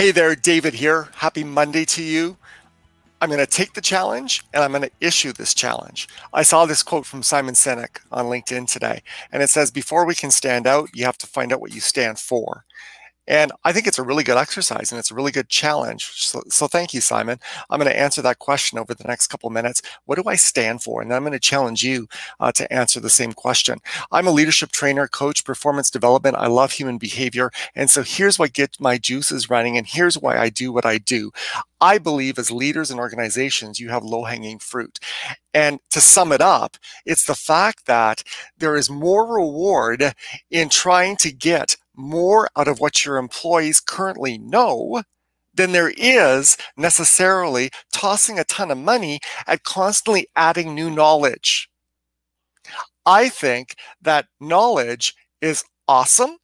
Hey there, David here. Happy Monday to you. I'm going to take the challenge and I'm going to issue this challenge. I saw this quote from Simon Sinek on LinkedIn today, and it says, Before we can stand out, you have to find out what you stand for. And I think it's a really good exercise and it's a really good challenge. So, so thank you, Simon. I'm going to answer that question over the next couple minutes. What do I stand for? And then I'm going to challenge you uh, to answer the same question. I'm a leadership trainer, coach, performance development. I love human behavior. And so here's what gets my juices running. And here's why I do what I do. I believe as leaders and organizations, you have low hanging fruit. And to sum it up, it's the fact that there is more reward in trying to get more out of what your employees currently know than there is necessarily tossing a ton of money at constantly adding new knowledge. I think that knowledge is awesome,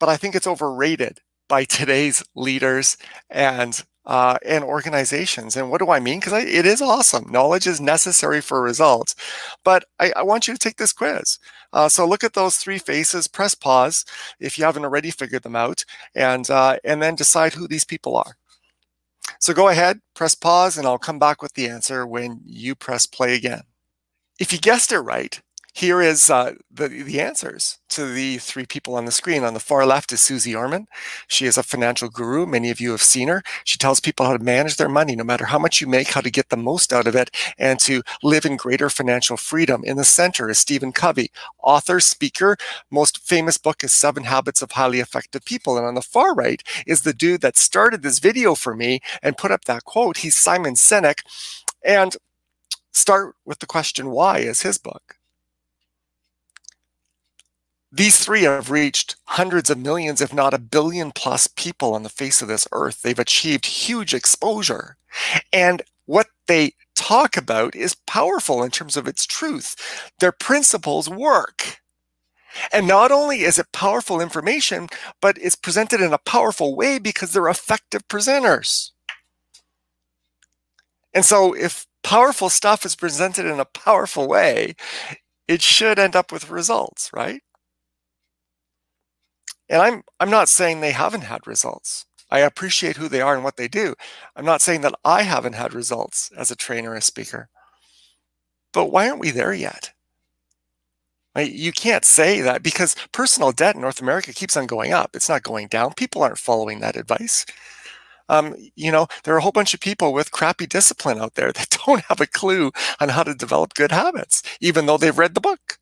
but I think it's overrated by today's leaders and uh, and organizations. And what do I mean? Because it is awesome. Knowledge is necessary for results. But I, I want you to take this quiz. Uh, so look at those three faces, press pause if you haven't already figured them out, and, uh, and then decide who these people are. So go ahead, press pause, and I'll come back with the answer when you press play again. If you guessed it right, here is uh, the, the answers to the three people on the screen. On the far left is Suze Orman. She is a financial guru. Many of you have seen her. She tells people how to manage their money, no matter how much you make, how to get the most out of it, and to live in greater financial freedom. In the center is Stephen Covey, author, speaker. Most famous book is Seven Habits of Highly Effective People. And on the far right is the dude that started this video for me and put up that quote. He's Simon Sinek. And start with the question, why is his book? These three have reached hundreds of millions, if not a billion plus people on the face of this earth. They've achieved huge exposure. And what they talk about is powerful in terms of its truth. Their principles work. And not only is it powerful information, but it's presented in a powerful way because they're effective presenters. And so if powerful stuff is presented in a powerful way, it should end up with results, right? And I'm I'm not saying they haven't had results. I appreciate who they are and what they do. I'm not saying that I haven't had results as a trainer, a speaker. But why aren't we there yet? You can't say that because personal debt in North America keeps on going up. It's not going down. People aren't following that advice. Um, you know, there are a whole bunch of people with crappy discipline out there that don't have a clue on how to develop good habits, even though they've read the book.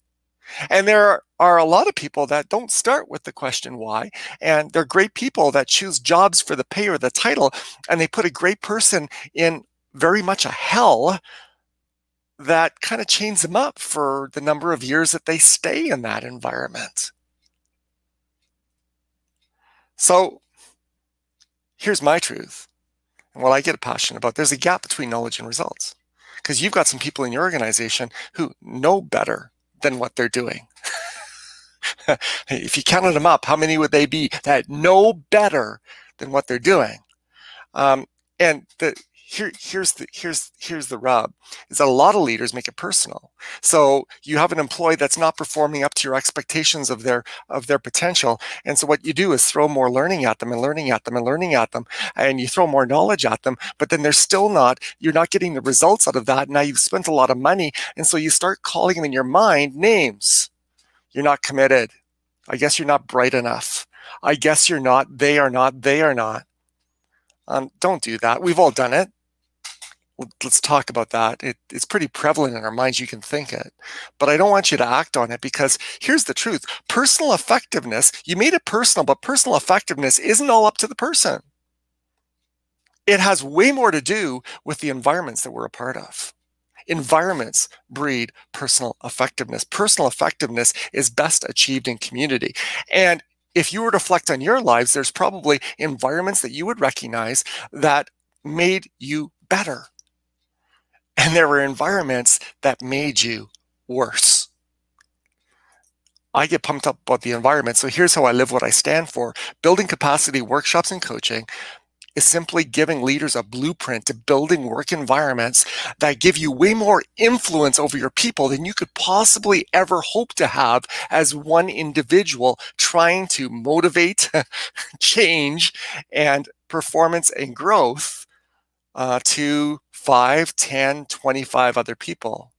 And there are a lot of people that don't start with the question why. And they're great people that choose jobs for the pay or the title. And they put a great person in very much a hell that kind of chains them up for the number of years that they stay in that environment. So here's my truth. And what I get passionate about, there's a gap between knowledge and results. Because you've got some people in your organization who know better than what they're doing. if you counted them up, how many would they be that know better than what they're doing? Um, and the, here, here's the here's here's the rub is that a lot of leaders make it personal. So you have an employee that's not performing up to your expectations of their of their potential, and so what you do is throw more learning at them and learning at them and learning at them, and you throw more knowledge at them. But then they're still not you're not getting the results out of that. Now you've spent a lot of money, and so you start calling them in your mind names. You're not committed. I guess you're not bright enough. I guess you're not. They are not. They are not. Um, don't do that. We've all done it let's talk about that. It, it's pretty prevalent in our minds. You can think it, but I don't want you to act on it because here's the truth. Personal effectiveness, you made it personal, but personal effectiveness isn't all up to the person. It has way more to do with the environments that we're a part of. Environments breed personal effectiveness. Personal effectiveness is best achieved in community. And if you were to reflect on your lives, there's probably environments that you would recognize that made you better and there were environments that made you worse. I get pumped up about the environment. So here's how I live what I stand for. Building capacity workshops and coaching is simply giving leaders a blueprint to building work environments that give you way more influence over your people than you could possibly ever hope to have as one individual trying to motivate, change, and performance, and growth uh, to 5, 10, 25 other people.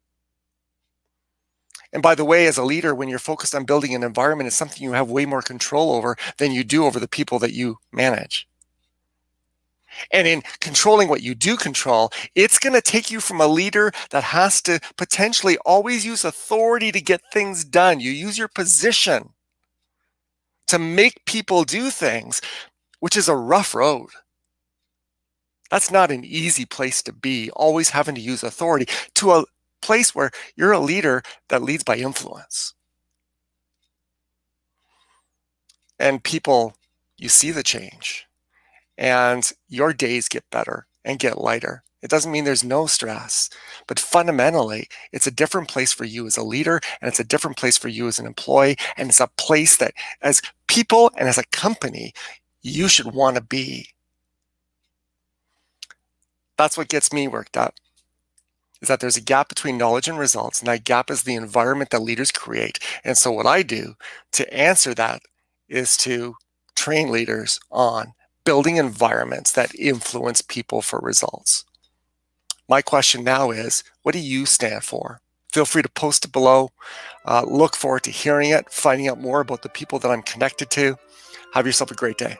And by the way, as a leader, when you're focused on building an environment, it's something you have way more control over than you do over the people that you manage. And in controlling what you do control, it's going to take you from a leader that has to potentially always use authority to get things done. You use your position to make people do things, which is a rough road. That's not an easy place to be, always having to use authority, to a place where you're a leader that leads by influence. And people, you see the change, and your days get better and get lighter. It doesn't mean there's no stress, but fundamentally, it's a different place for you as a leader, and it's a different place for you as an employee, and it's a place that, as people and as a company, you should want to be that's what gets me worked up is that there's a gap between knowledge and results and that gap is the environment that leaders create. And so what i do to answer that is to train leaders on building environments that influence people for results. My question now is what do you stand for? Feel free to post it below. Uh, look forward to hearing it finding out more about the people that i'm connected to. Have yourself a great day